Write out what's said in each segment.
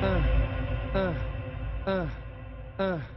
Eu sei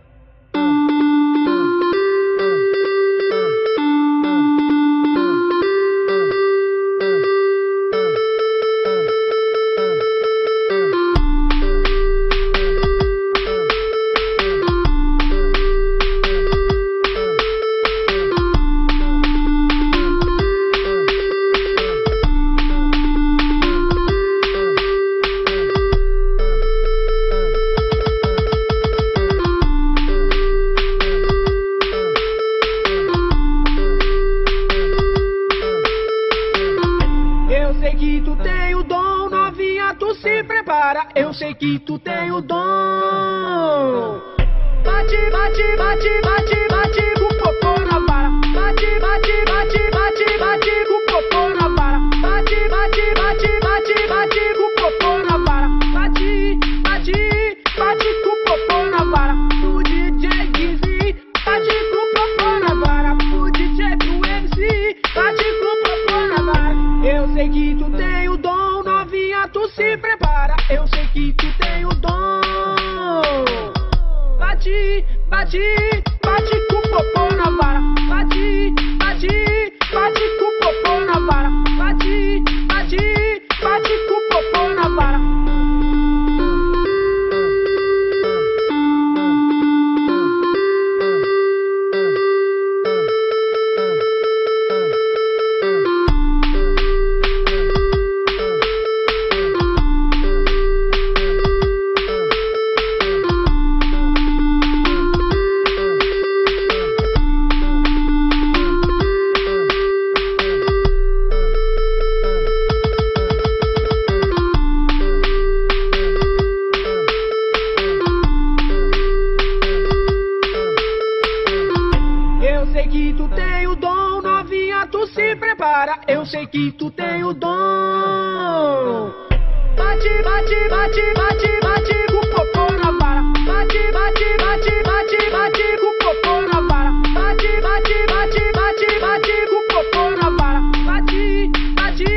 que tu tem o dom, novinha, tu se prepara. Eu sei que tu tem o dom. Bate, bate, bate, bate, tem o dom, novinha, tu se prepara. Eu sei que tu tem o dom. Bate, bate, bate com o popô na vara. Bate, bate, tem o dom, novinha, tu se prepara. Eu sei que tu tem o dom. Bate, bate, bate, bate, bate com o popô na vara. Bate, bate, bate, bate, bate com o popô na vara. Bate, bate, bate, bate, bate com o popô na vara. Bate, bate,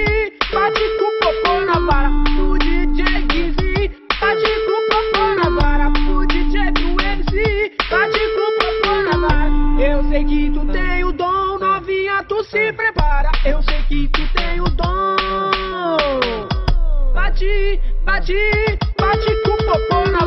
bate com o popô na vara. O DJ Gizzy, bate com o popô na vara. O DJ pro MC, bate com o popô na vara. Eu sei que tu tem o dom, tu se prepara. Eu sei que tu tem o dom. Bate, bate, bate com o popô na